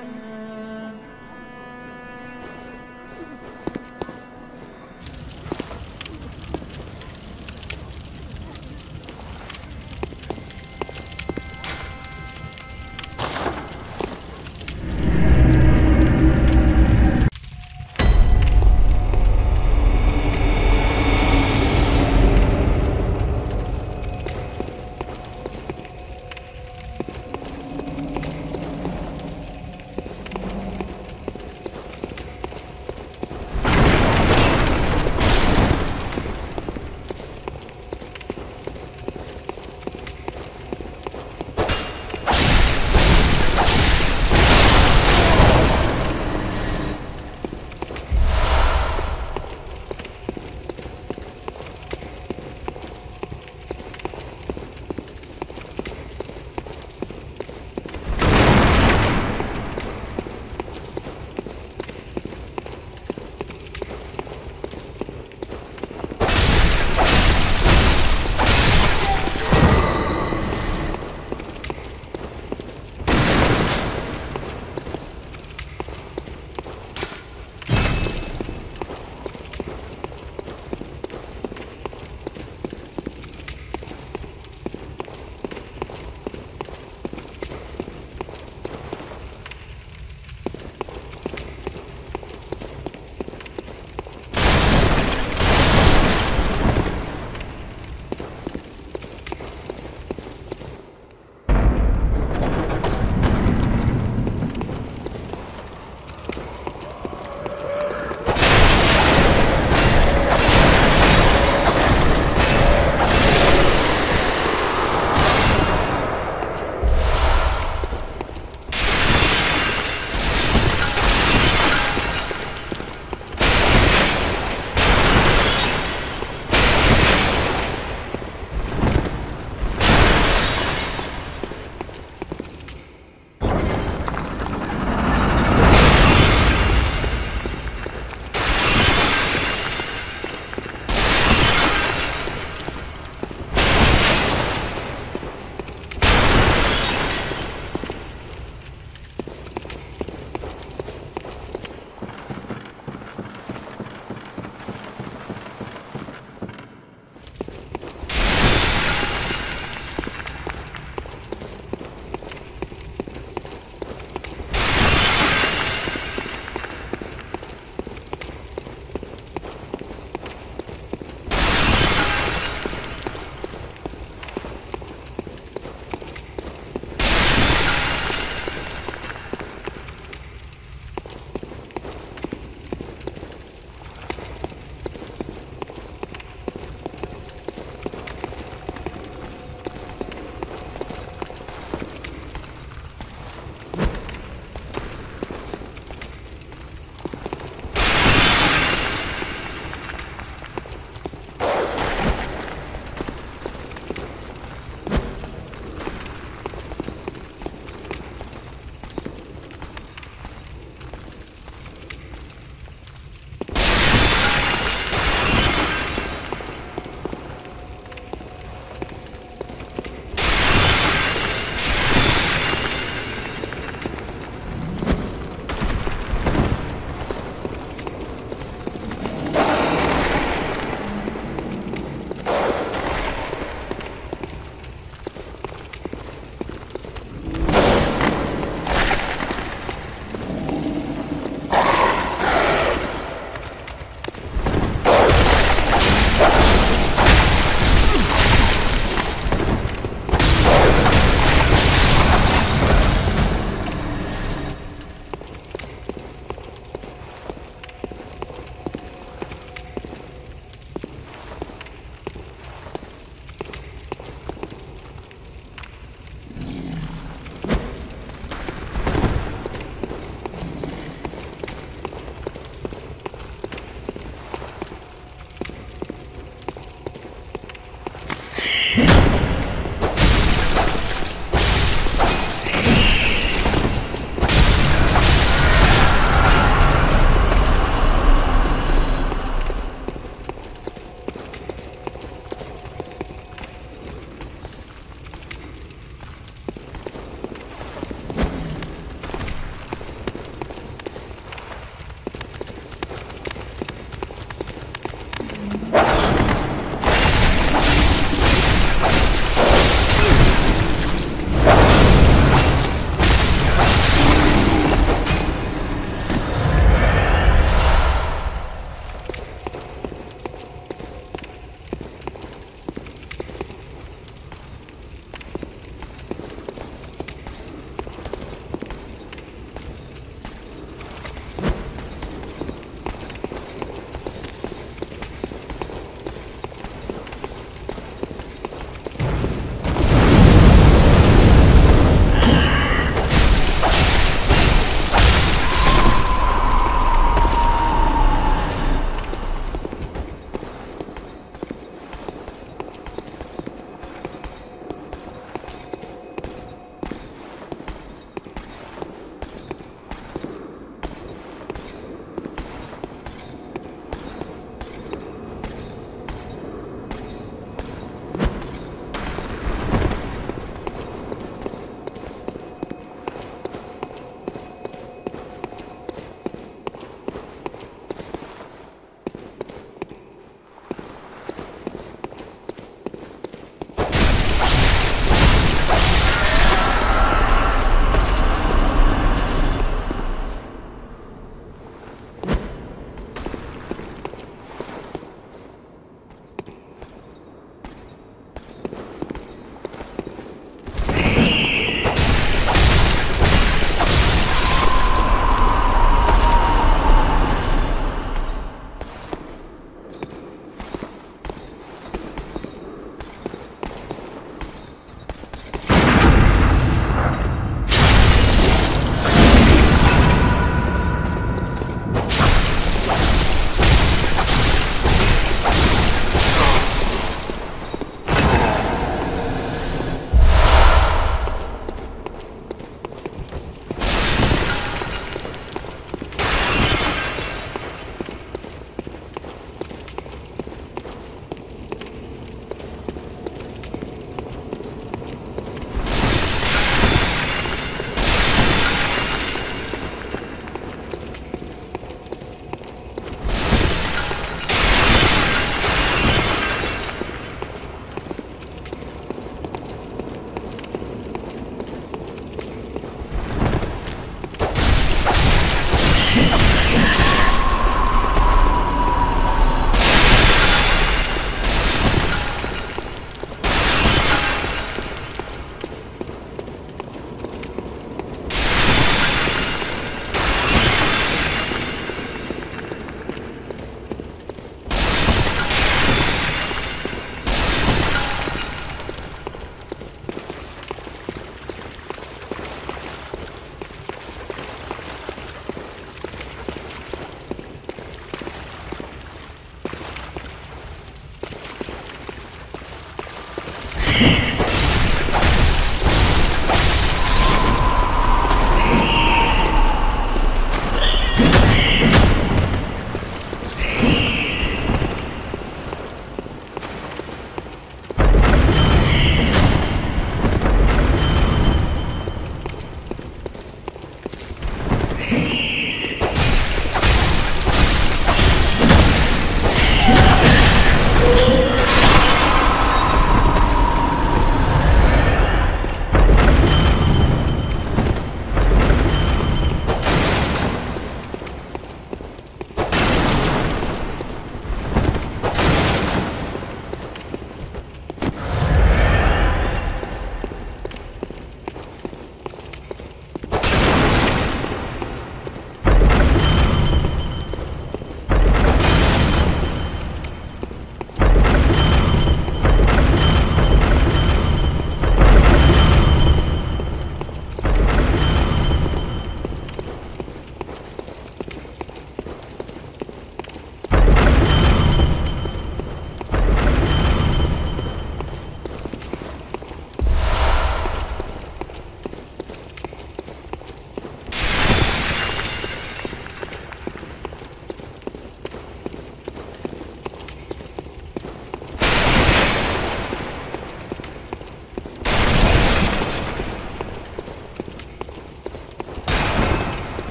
Mm-hmm.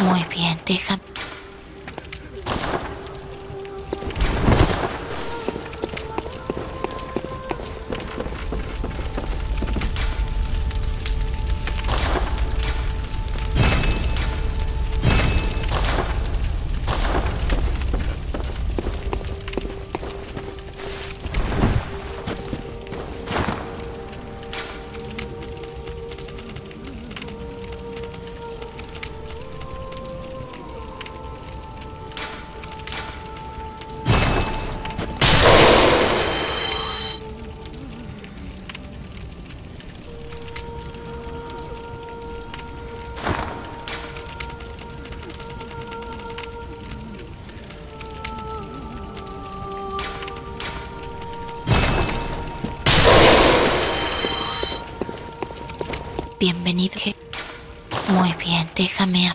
Muy bien, déjame... Bienvenido. Muy bien, déjame...